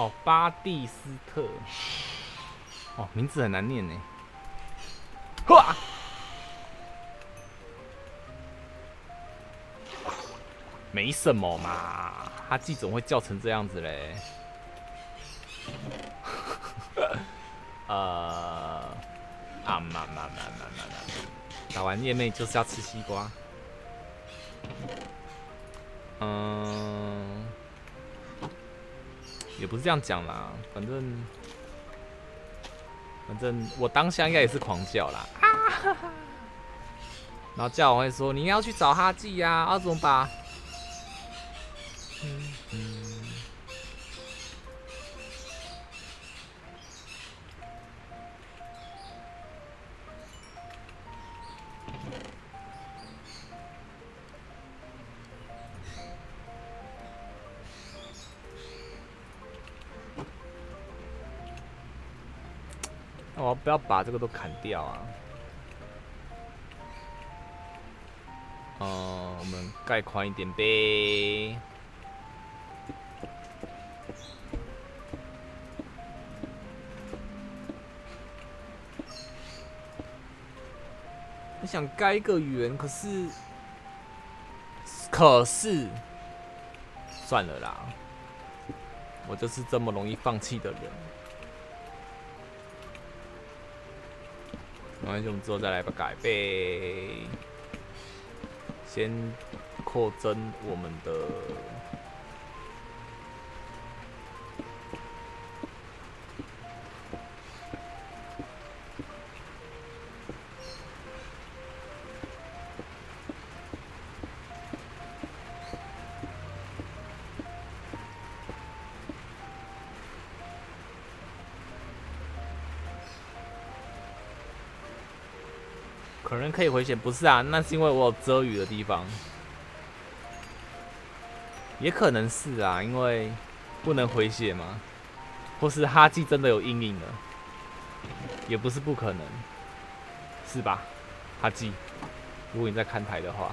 哦，巴蒂斯特。哦，名字很难念呢。哇！没什么嘛，他季总会叫成这样子嘞。呃，啊嘛嘛嘛嘛嘛嘛，打完夜妹就是要吃西瓜。嗯，也不是这样讲啦，反正反正我当下应该也是狂叫啦。啊、哈哈然后叫完会说你要去找哈记呀，要怎么办？我不要把这个都砍掉啊！嗯，我们盖宽一点呗。我想盖一个圆，可是，可是，算了啦，我就是这么容易放弃的人。关系，我们之后再来把改呗。先扩增我们的。可能可以回血，不是啊？那是因为我有遮雨的地方，也可能是啊，因为不能回血嘛，或是哈基真的有阴影了，也不是不可能，是吧？哈基，如果你在看台的话。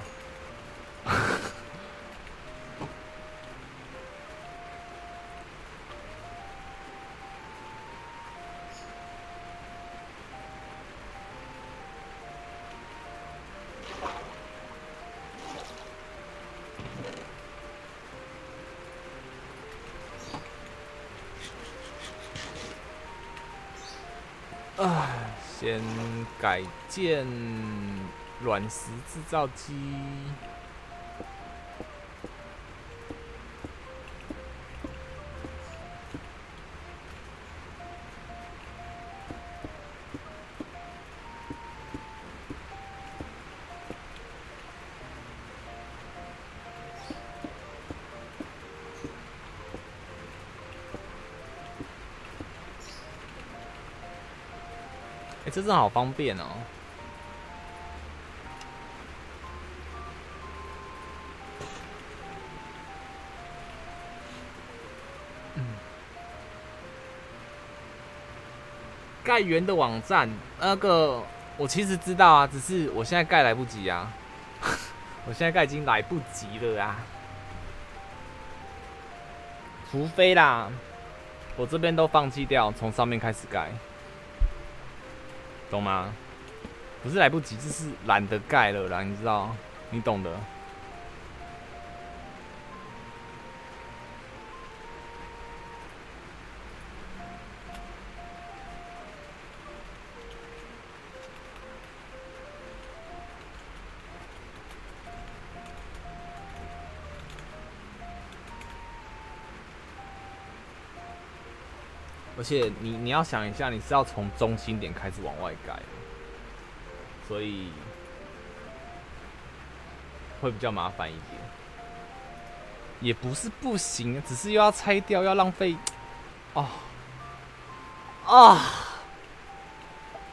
建卵石制造机。哎这真好方便哦！盖圆的网站，那个我其实知道啊，只是我现在盖来不及啊！我现在盖已经来不及了啊！除非啦，我这边都放弃掉，从上面开始盖。懂吗？不是来不及，就是懒得盖了啦，你知道？你懂的。而且你你要想一下，你是要从中心点开始往外盖，所以会比较麻烦一点。也不是不行，只是又要拆掉，要浪费。哦，啊，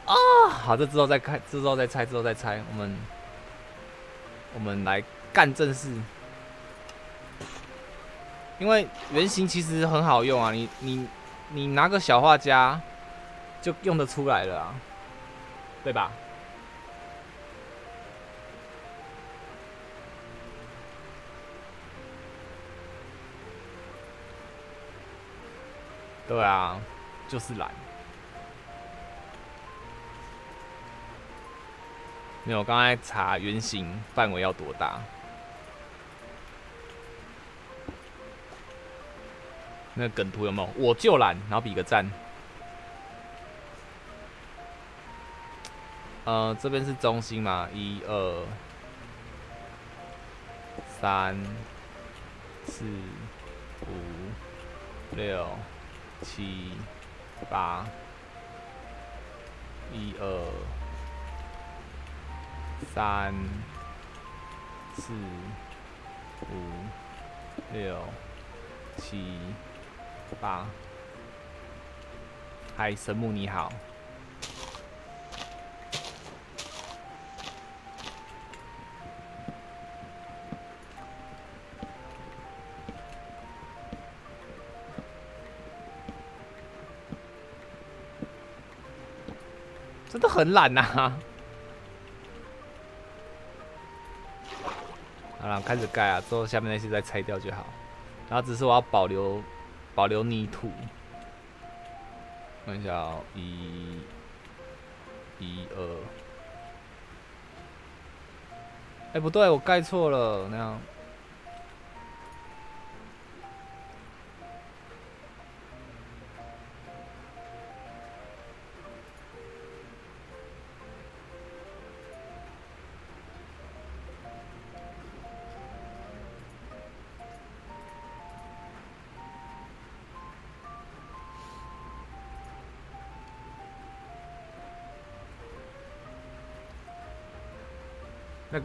啊，好，这之后再开，之后再拆，之后再拆。我们我们来干正事，因为原型其实很好用啊，你你。你拿个小画家就用得出来了啊，对吧？对啊，就是懒。没有，我刚才查圆形范围要多大。那梗图有没有？我就懒，然后比个赞。呃，这边是中心嘛？一二三四五六七八，一二三四五六七八。嗨，神木你好。真的很懒呐！好了，开始盖啊，之后下面那些再拆掉就好。然后只是我要保留保留泥土。看一下哦，一、一二。哎，不对，我盖错了，那样。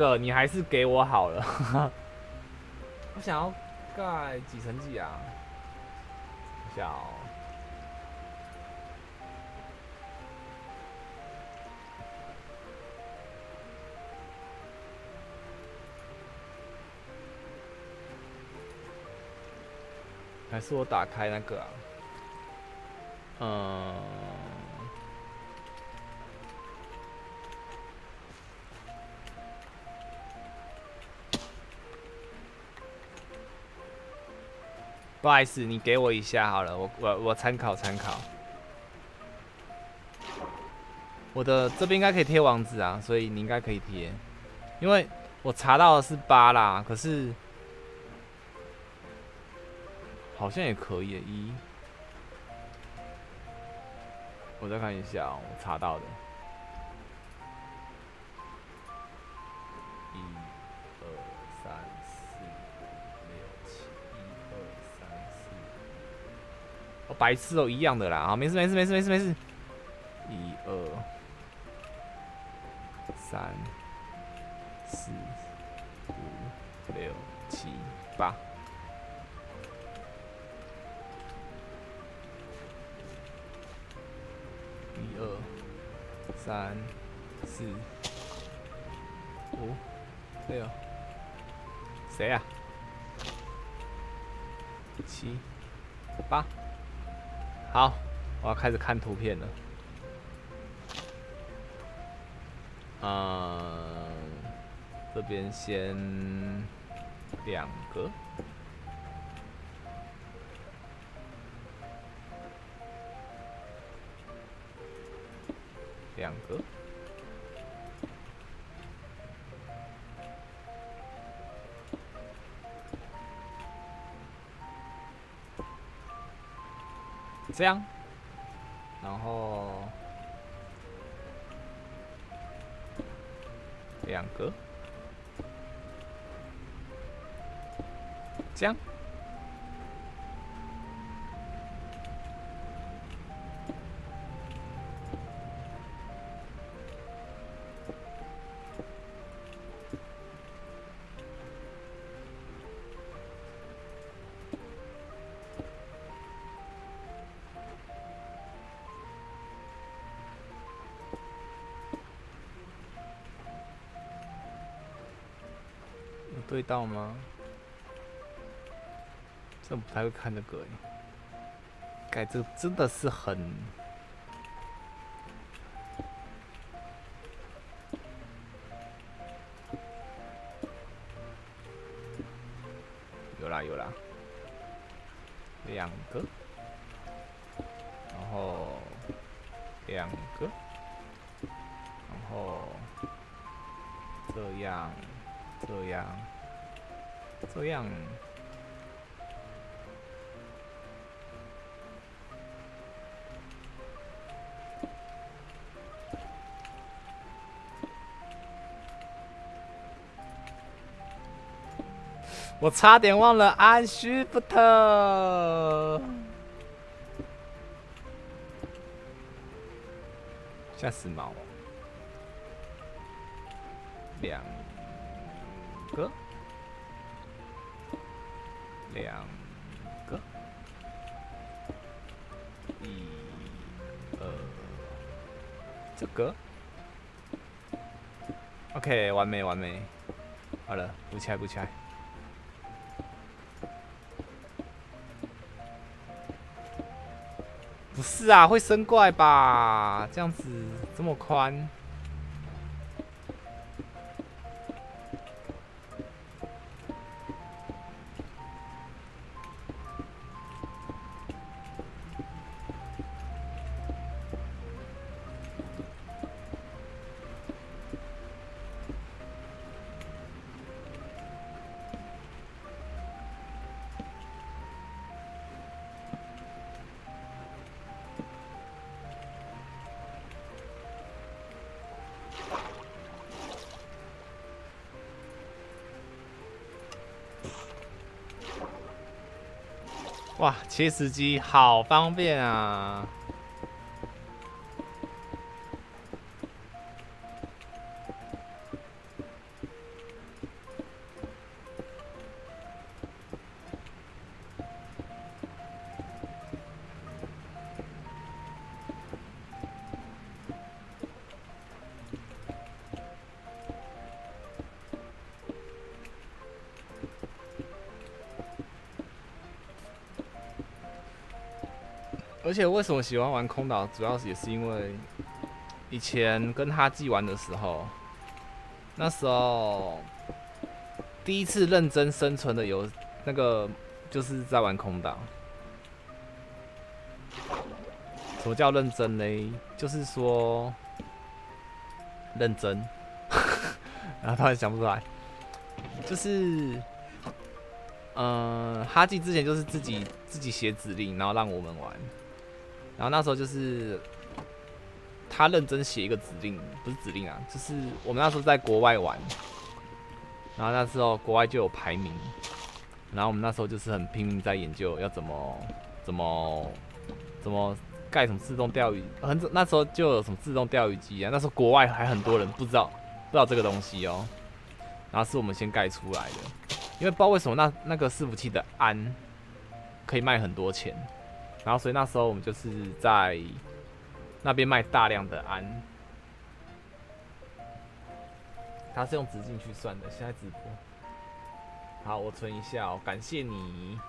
个你还是给我好了，我想要盖几层几啊？小，还是我打开那个啊？嗯。不好意思，你给我一下好了，我我我参考参考。我的这边应该可以贴网址啊，所以你应该可以贴，因为我查到的是八啦，可是好像也可以一。我再看一下，我查到的。白痴都一样的啦，啊，没事没事没事没事没事，一二三四五六七八，一二三四五六，谁呀？七八。好，我要开始看图片了。嗯，这边先两个，这样，味道吗？这不太会看这个哎，改这真的是很我差点忘了按 Shift，吓死猫！两个，两个，一、二，这个，OK，完美，完美，好了，补起来，补起来。是啊，会生怪吧？这样子这么宽。切石机好方便啊！而且为什么喜欢玩空岛，主要是也是因为以前跟他寄玩的时候，那时候第一次认真生存的游那个就是在玩空岛。什么叫认真嘞？就是说认真，然后突然想不出来，就是嗯，哈记之前就是自己自己写指令，然后让我们玩。然后那时候就是他认真写一个指令，不是指令啊，就是我们那时候在国外玩，然后那时候国外就有排名，然后我们那时候就是很拼命在研究要怎么怎么怎么盖什么自动钓鱼，很那时候就有什么自动钓鱼机啊，那时候国外还很多人不知道不知道这个东西哦，然后是我们先盖出来的，因为不知道为什么那那个伺服器的安可以卖很多钱。然后，所以那时候我们就是在那边卖大量的安，他是用直径去算的。现在直播，好，我存一下哦，感谢你，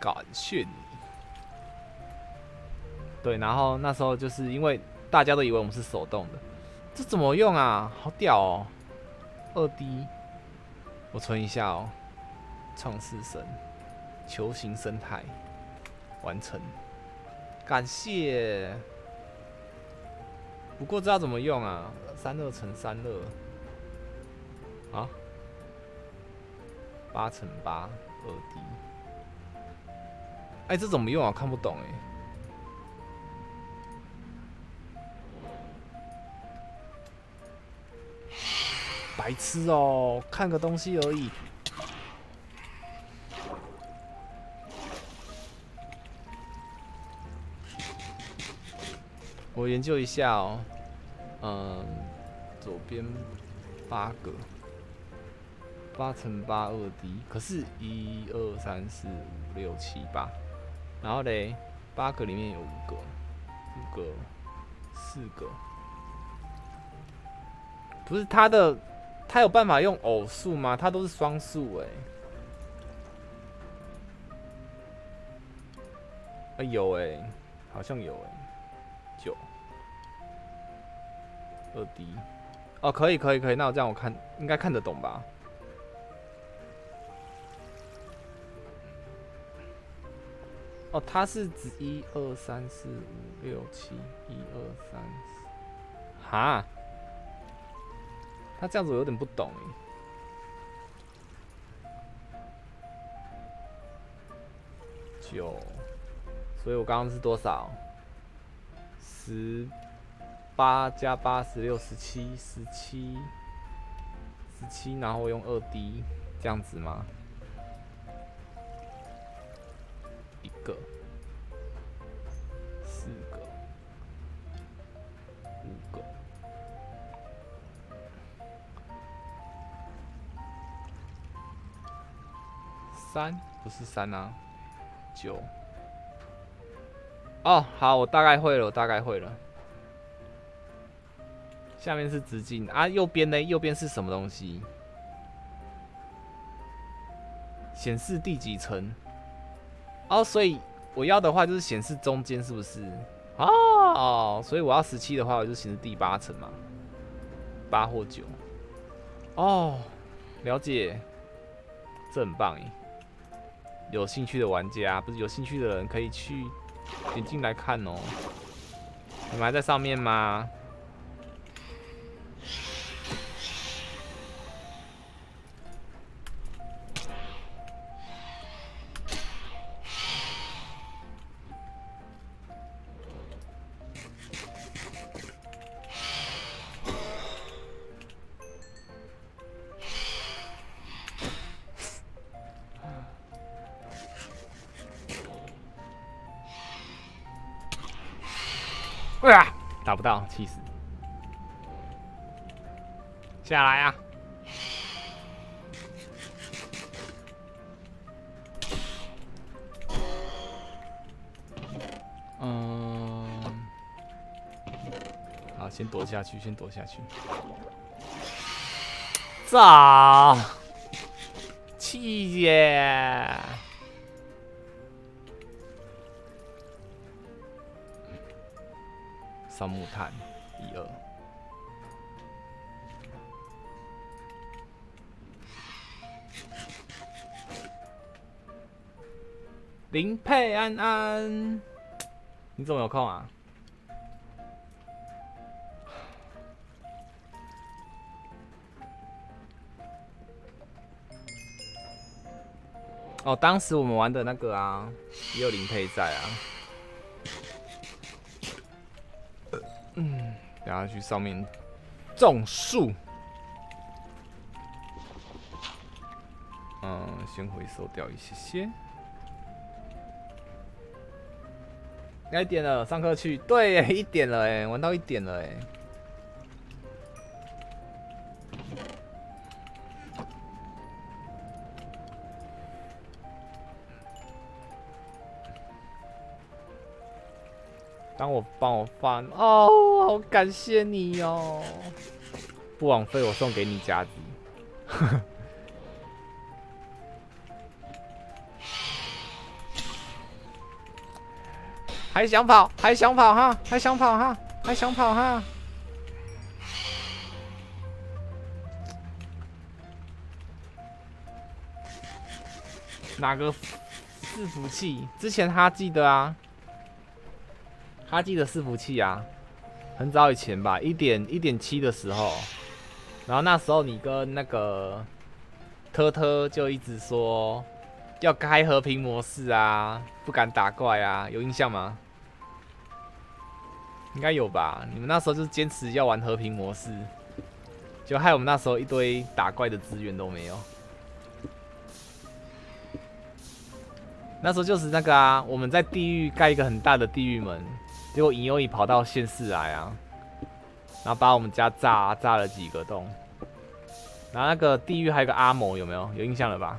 感谢你。对，然后那时候就是因为大家都以为我们是手动的，这怎么用啊？好屌哦，二 D，我存一下哦，创世神，球形生态。完成，感谢。不过这要怎么用啊？三二乘三二，啊，八乘八二 D。哎，这怎么用啊？看不懂哎。白痴哦，看个东西而已。我研究一下哦，嗯，左边八个，八乘八二 D，可是一二三四五六七八，然后嘞，八个里面有五个，五个，四个，不是它的，它有办法用偶数吗？它都是双数哎，啊有哎，好像有哎，九。二 D，哦，可以，可以，可以，那我这样我看应该看得懂吧？哦，它是指一二三四五六七，一二三四，哈，他这样子我有点不懂九，所以我刚刚是多少？十八加八十六，十七，十七，十七，然后用二 D 这样子吗？一个，四个，五个，三不是三啊，九。哦，好，我大概会了，我大概会了。下面是直径啊，右边呢？右边是什么东西？显示第几层？哦，所以我要的话就是显示中间，是不是？哦，所以我要十七的话，我就显示第八层嘛，八或九。哦，了解，这很棒耶！有兴趣的玩家，不是有兴趣的人可以去。点进来看哦，你们还在上面吗？气死！下来啊！嗯，好，先躲下去，先躲下去。炸！气耶！烧木炭，林佩安安，你怎么有空啊？哦，当时我们玩的那个啊，也有林佩在啊。嗯，等下去上面种树。嗯，先回收掉一些些。该点了，上课去。对，一点了哎，玩到一点了哎。帮我帮我翻哦，好感谢你哟！不枉费我送给你夹子，还想跑，还想跑哈，还想跑哈，还想跑哈！哪个伺服器？之前他记得啊。他记得伺服器啊，很早以前吧，一点一点七的时候，然后那时候你跟那个特特就一直说要开和平模式啊，不敢打怪啊，有印象吗？应该有吧，你们那时候就是坚持要玩和平模式，就害我们那时候一堆打怪的资源都没有。那时候就是那个啊，我们在地狱盖一个很大的地狱门。结果尹优乙跑到县市来啊，然后把我们家炸炸了几个洞，然后那个地狱还有个阿某有没有？有印象了吧？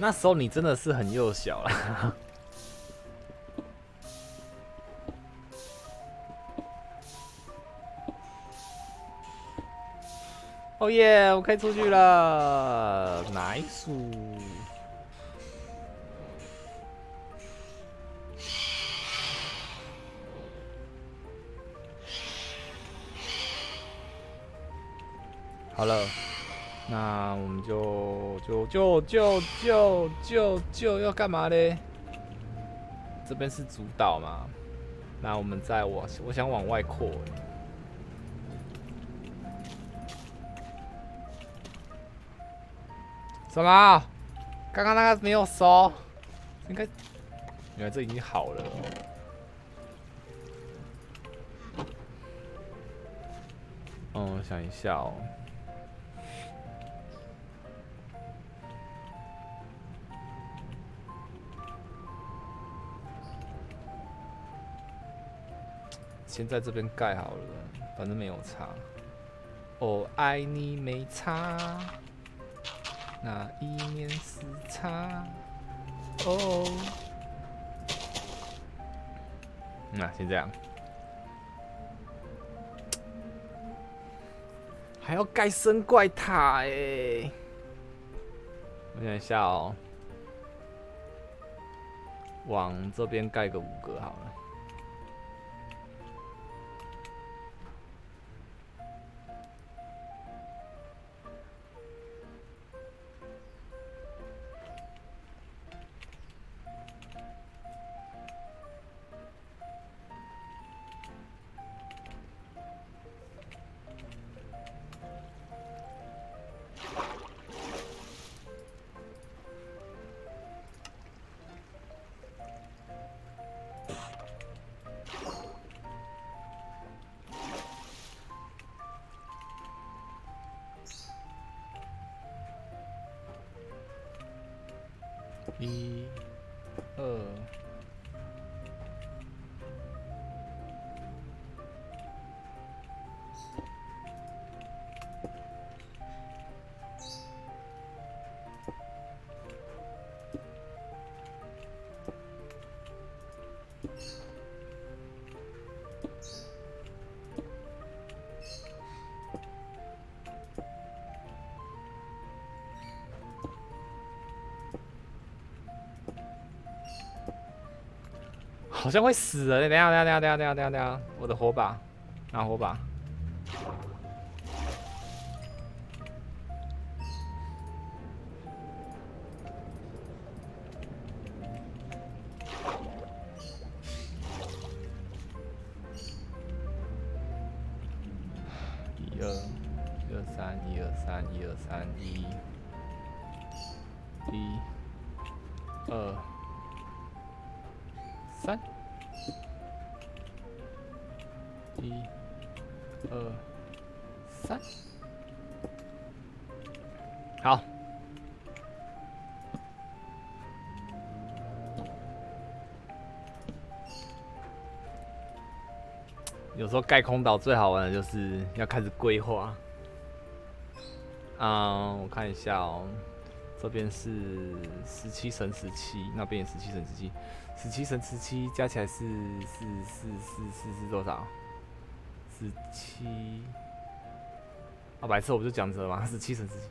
那时候你真的是很幼小了。哦耶！我可以出去了，nice。好了，那我们就就就就就就就要干嘛嘞？这边是主岛嘛？那我们再往，我想往外扩。什么？刚刚那个没有收？应该，原来这已经好了。嗯，我想一下哦。先在这边盖好了，反正没有差。我爱你没差。那一面是差哦，那先这样，还要盖生怪塔哎！我想一下哦，往这边盖个五个好了。一、二。好像会死啊！等下，等下，等下，等下，等下，等下，我的火把，拿火把。一二，一二三，一二三，一二三，一，二，三，好。有时候盖空岛最好玩的就是要开始规划。嗯，我看一下哦。这边是十七乘十七，那边也十七乘十七，十七乘十七加起来是是是是是是多少？十七啊，白色我不就讲着吗？十七乘十七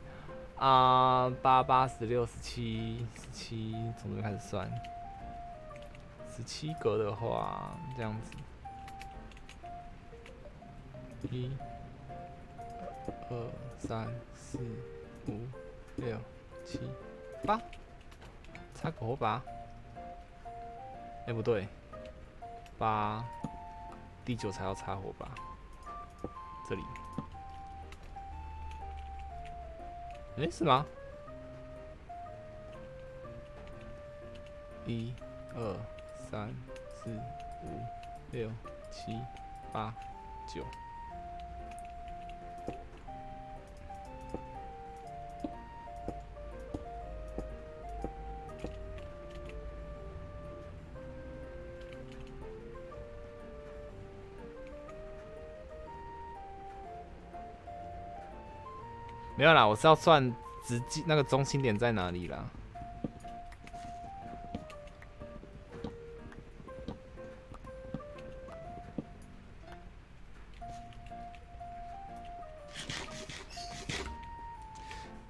啊，八八十六十七十七，从这边开始算，十七格的话这样子，一、二、三、四、五、六。七八，插个火把。哎，不对，八，第九才要插火把。这里，哎，是吗？一、二、三、四、五、六、七、八、九。没有啦我是要算直径那个中心点在哪里啦？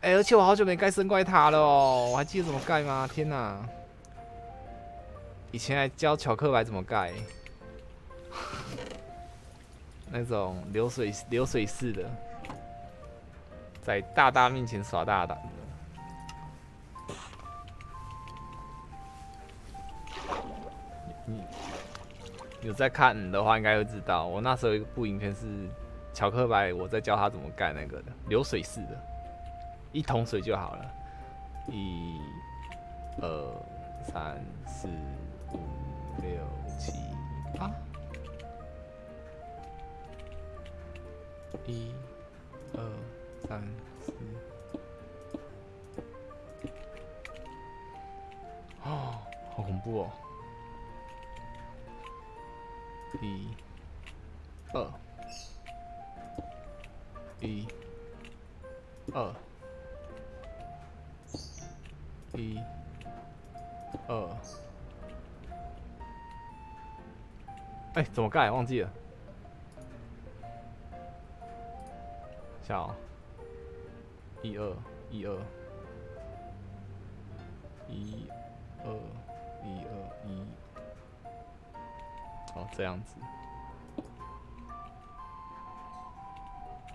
哎而且我好久没盖生怪塔了哦我还记得怎么盖吗？天哪。以前还教巧克白怎么盖？那种流水流水式的。在大大面前耍大胆。你有在看的话，应该会知道，我那时候一部影片是巧克白，我在教他怎么盖那个的流水式的，一桶水就好了。一、二、三、四。五六七八，一、二、三、四，哦，好恐怖哦！一、二、一、二、一、二。哎，怎么盖？忘记了。小一二一二。一二一二一，哦，这样子，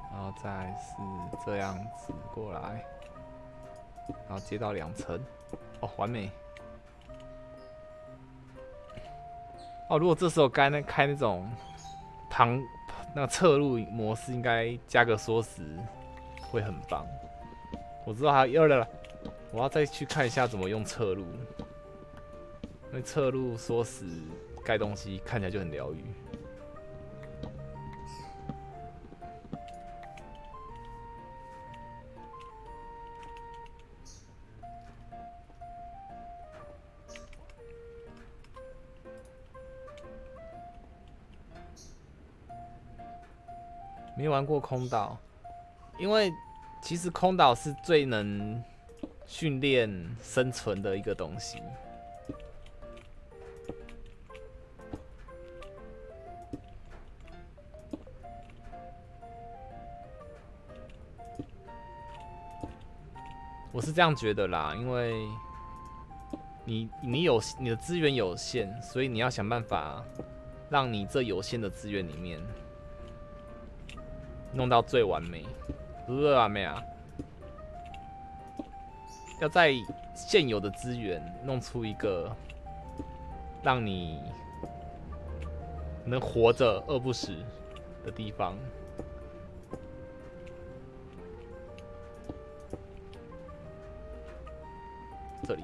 然后再是这样子过来，然后接到两层，哦，完美。哦，如果这时候该那开那种旁那个侧路模式，应该加个缩时会很棒。我知道还有二了，我要再去看一下怎么用侧路，因为侧录缩时盖东西看起来就很疗愈。没玩过空岛，因为其实空岛是最能训练生存的一个东西。我是这样觉得啦，因为你你有你的资源有限，所以你要想办法让你这有限的资源里面。弄到最完美，不是完美啊！要在现有的资源弄出一个让你能活着饿不死的地方。这里，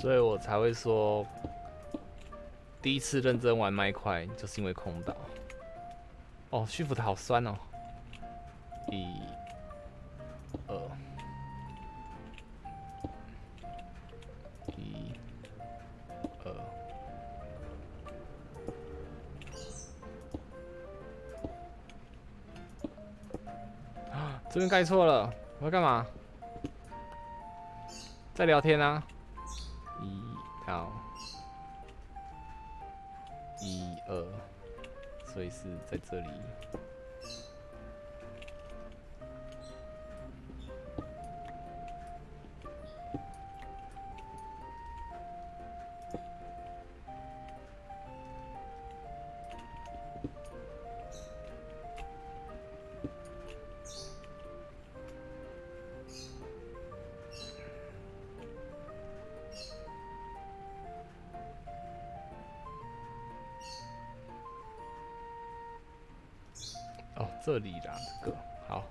所以我才会说。第一次认真玩麦块，就是因为空岛。哦，虚浮的好酸哦。一、二、一、二。啊，这边盖错了，我要干嘛？在聊天啊。所以是在这里。这里啦，这个好。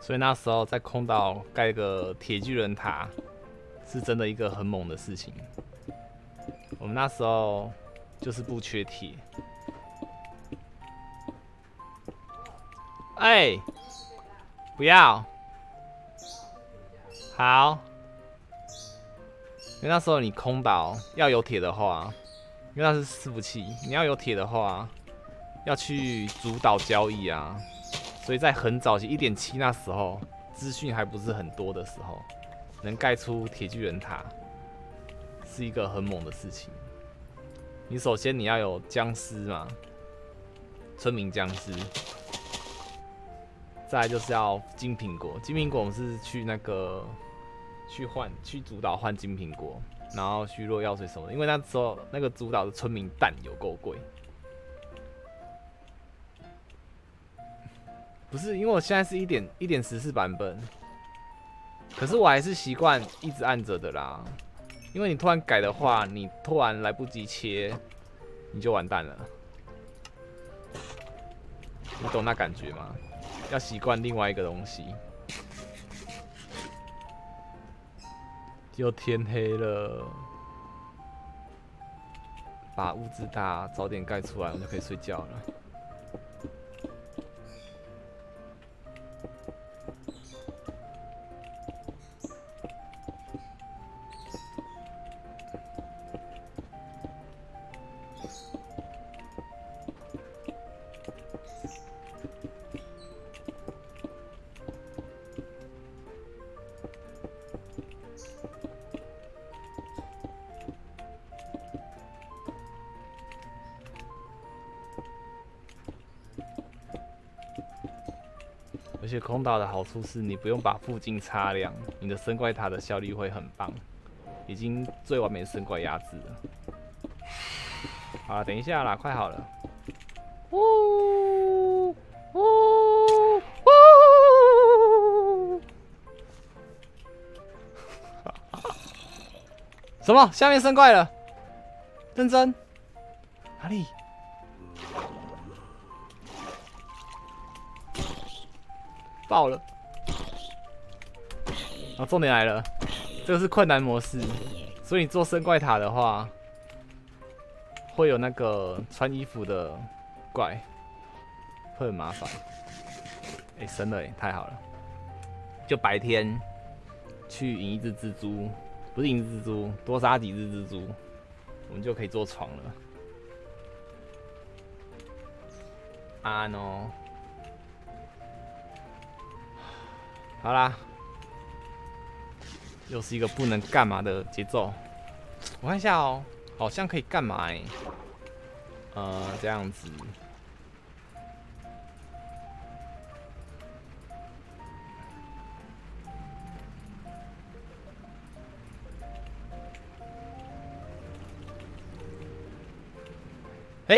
所以那时候在空岛盖个铁巨人塔，是真的一个很猛的事情。我们那时候就是不缺铁。哎，不要，好。因为那时候你空岛要有铁的话，因为那是伺服器，你要有铁的话，要去主导交易啊，所以在很早期一点七那时候，资讯还不是很多的时候，能盖出铁巨人塔，是一个很猛的事情。你首先你要有僵尸嘛，村民僵尸，再就是要金苹果，金苹果我们是去那个去换去主岛换金苹果，然后虚弱药水什么的，因为那时候那个主岛的村民蛋有够贵。不是，因为我现在是一点一点十四版本，可是我还是习惯一直按着的啦。因为你突然改的话，你突然来不及切，你就完蛋了。你懂那感觉吗？要习惯另外一个东西。又天黑了，把屋子大，早点盖出来，我们就可以睡觉了。而且空岛的好处是你不用把附近擦亮，你的生怪塔的效率会很棒，已经最完美的生怪压制了。好了，等一下啦，快好了。呜呜呜！什么？下面生怪了？认真？哪里？爆了！啊，重点来了，这个是困难模式，所以你做生怪塔的话，会有那个穿衣服的怪，会很麻烦。哎，生了哎，太好了！就白天去引一只蜘蛛，不是引蜘蛛，多杀几只蜘蛛，我们就可以做床了。啊 no！好啦，又是一个不能干嘛的节奏。我看一下哦，好像可以干嘛哎？呃，这样子。哎，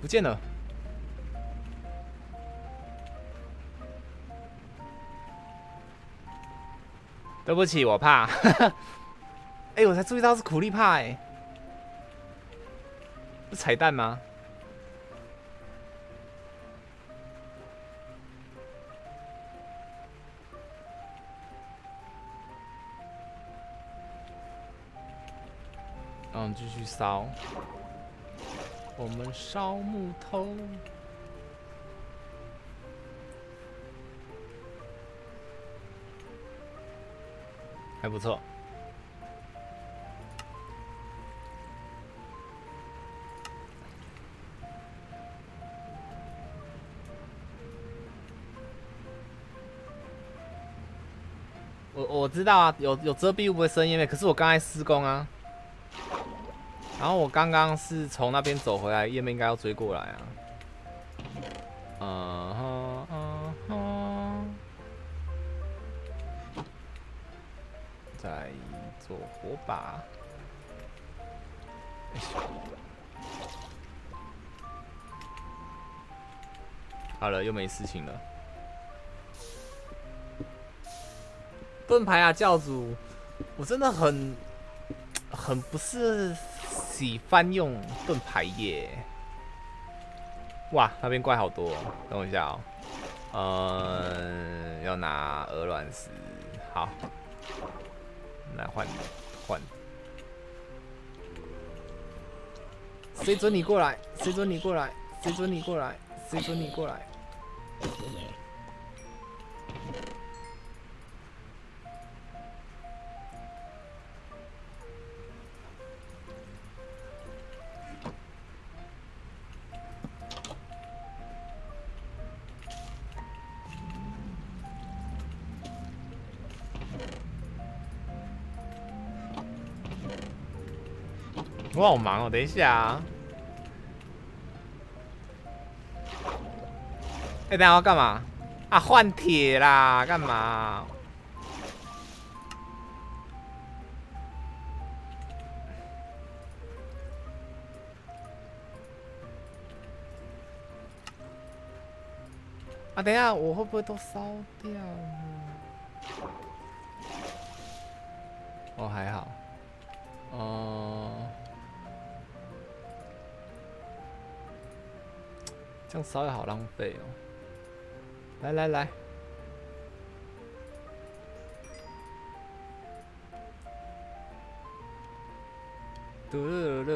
不见了。对不起，我怕。哎，我才注意到是苦力怕哎，是彩蛋吗？嗯，继续烧，我们烧木头。还不错。我我知道啊，有有遮蔽物不会生烟味，可是我刚才施工啊，然后我刚刚是从那边走回来，叶面应该要追过来啊。嗯哼嗯再做火把，好了，又没事情了。盾牌啊，教主，我真的很很不是喜欢用盾牌耶。哇，那边怪好多，等我一下哦。嗯，要拿鹅卵石，好。来换换，谁准你过来？谁准你过来？谁准你过来？谁准你过来？我好忙哦，等一下啊。哎，等下要干嘛？啊，换铁啦，干嘛？啊，等下我会不会都烧掉呢？哦，还好。哦，这样烧也好浪费哦。来来来，嘟噜噜，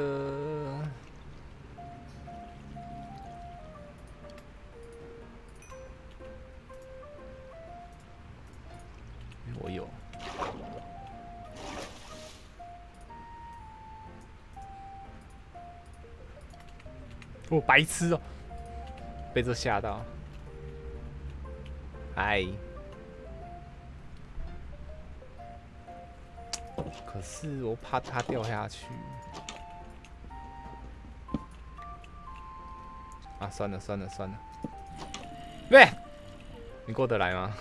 我有，我白痴哦，被这吓到。哎，可是我怕它掉下去。啊，算了算了算了，喂，你过得来吗？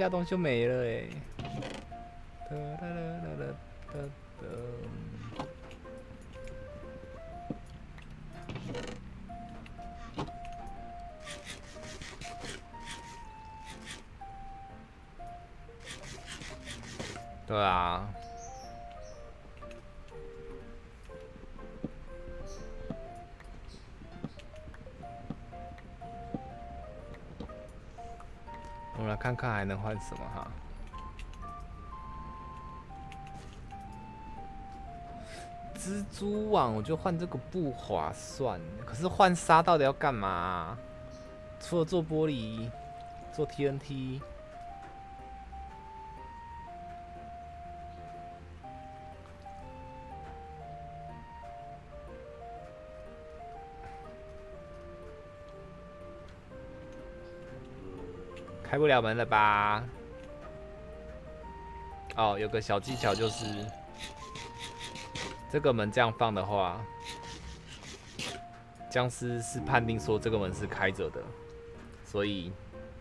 下东西就没了哎。什么哈。蜘蛛网，我就换这个不划算。可是换沙到底要干嘛？除了做玻璃、做 TNT，开不了门了吧？哦，有个小技巧就是，这个门这样放的话，僵尸是判定说这个门是开着的，所以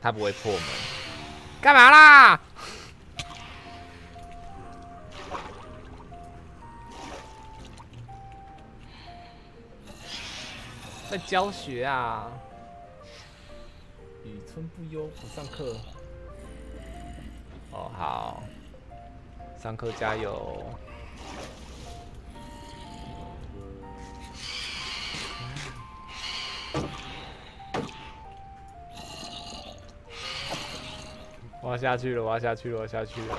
他不会破门。干嘛啦？在教学啊。先不忧，不上课。哦，好，上课加油。我要下去了，我要下去了，我要下去了。